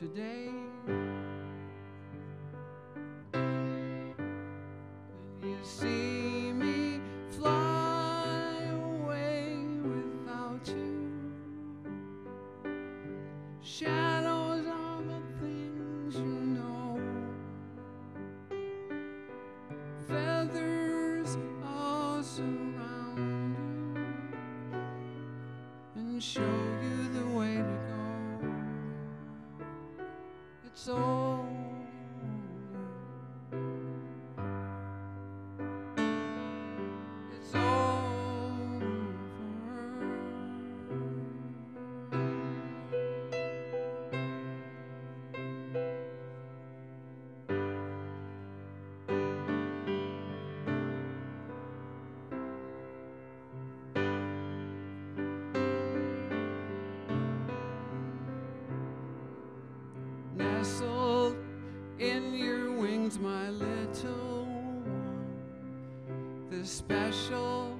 today. nestled in your wings, my little one. This special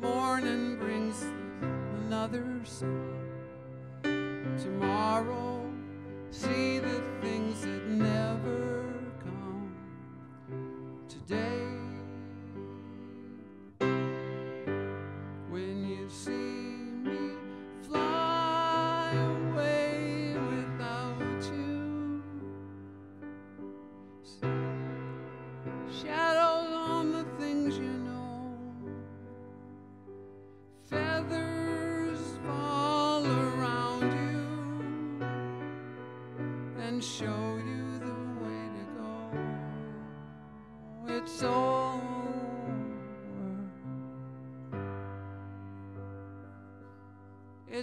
morning brings another song. Tomorrow.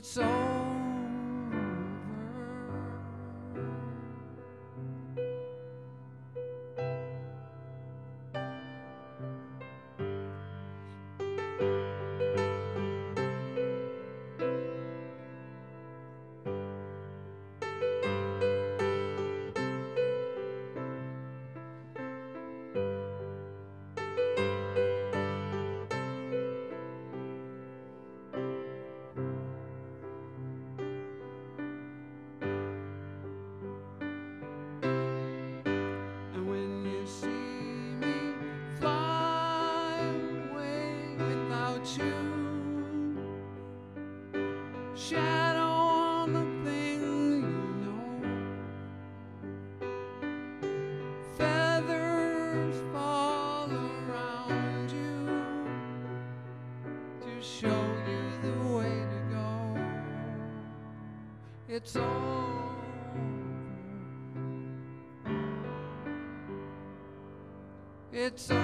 its. it's over. It's over.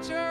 return.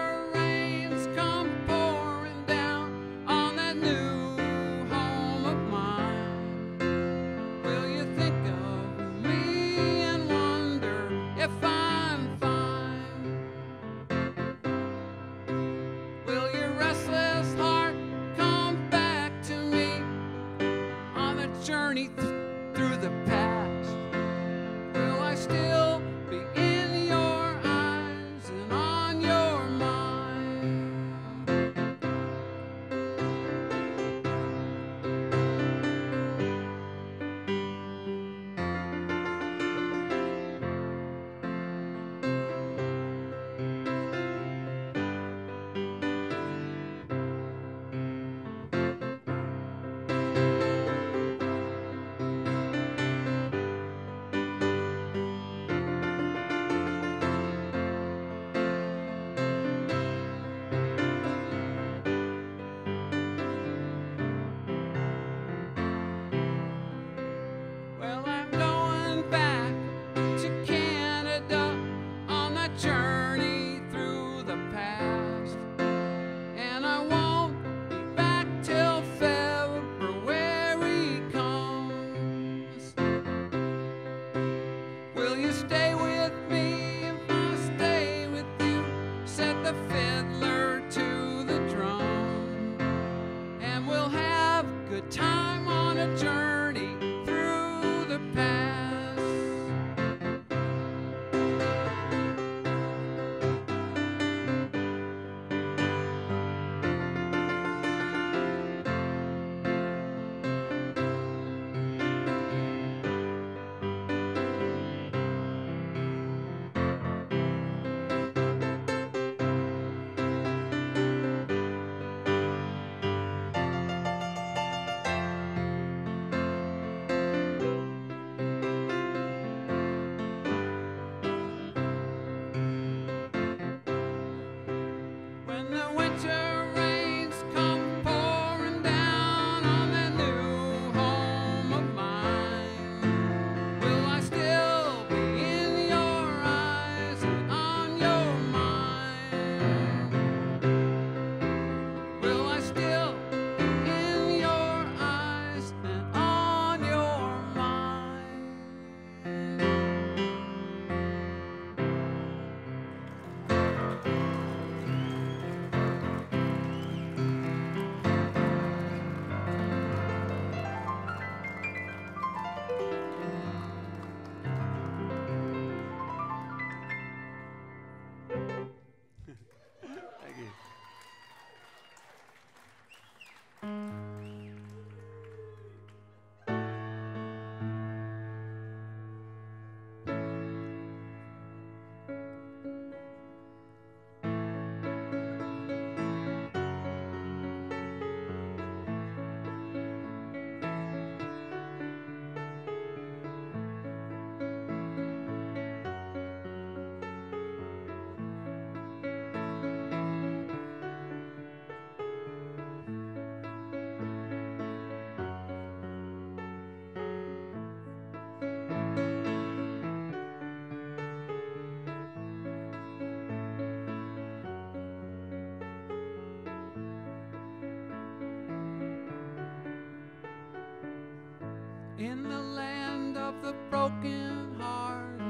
The broken heart.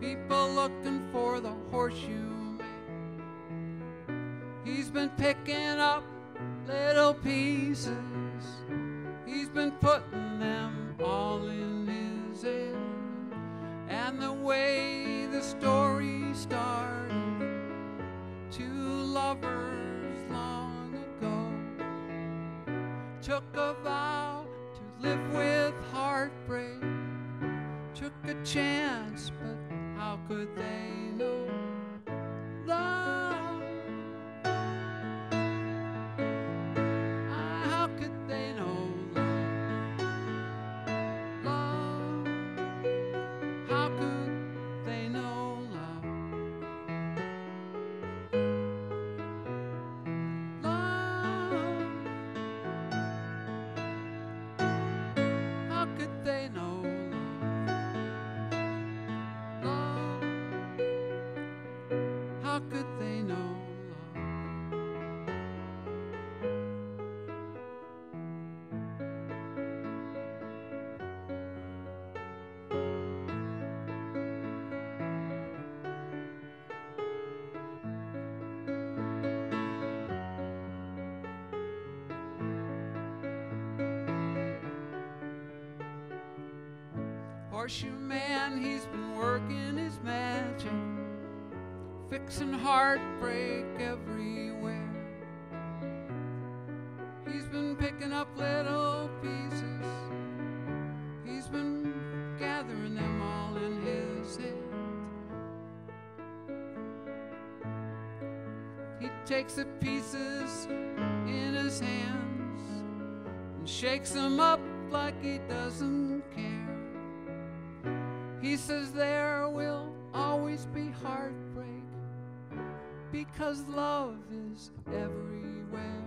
People looking for the horseshoe man. He's been picking up little pieces. He's been putting them all in his head. And the way the story started, two lovers long ago took a vow live with heartbreak. Took a chance, but how could they know Horseshoe man, he's been working his magic, fixing heartbreak everywhere. He's been picking up little pieces, he's been gathering them all in his head. He takes the pieces in his hands and shakes them up like he doesn't. Says there will always be heartbreak because love is everywhere.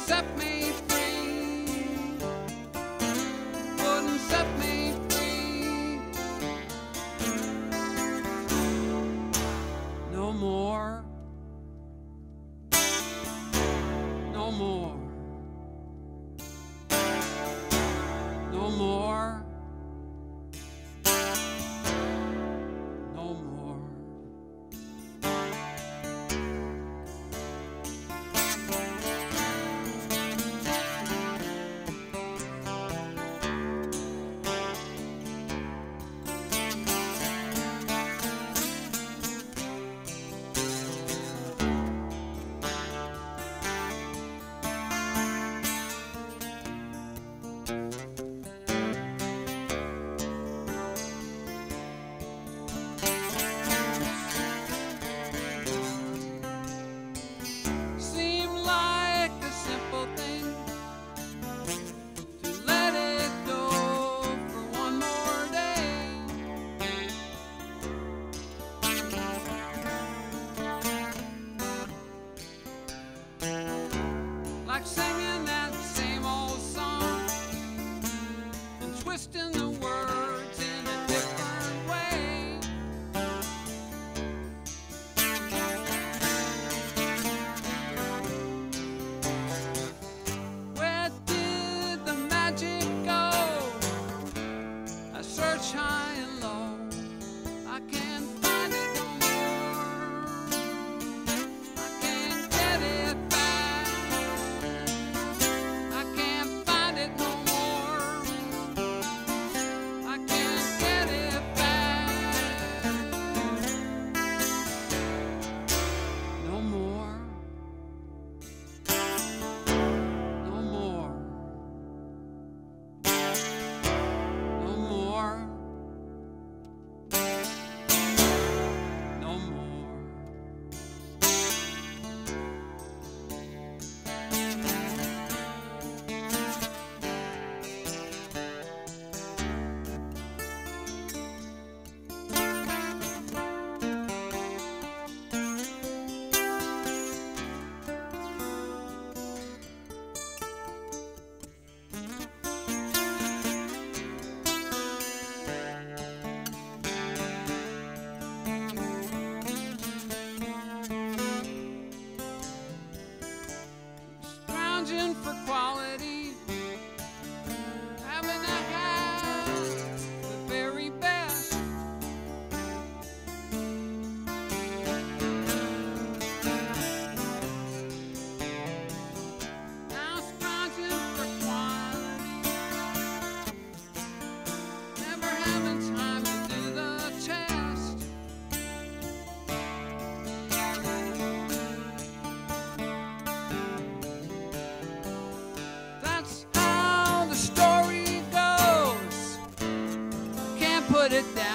accept me. put it down.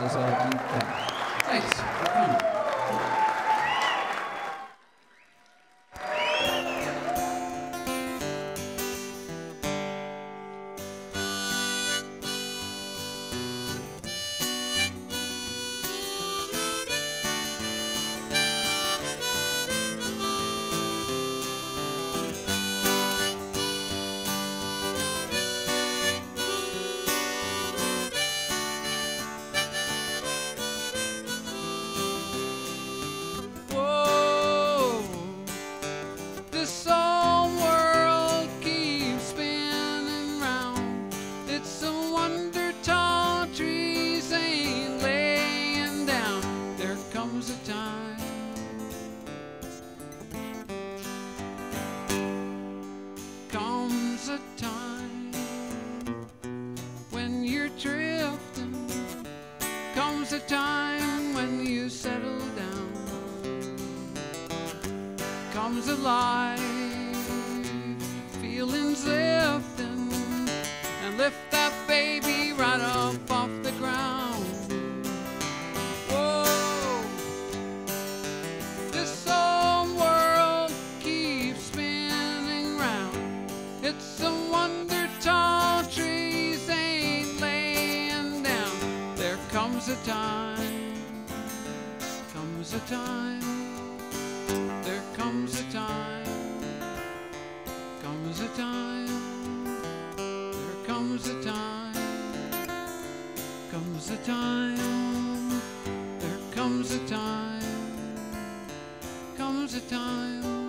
guys. Uh, thanks. life. comes a time, there comes a time, comes a time, there comes a time, comes a time.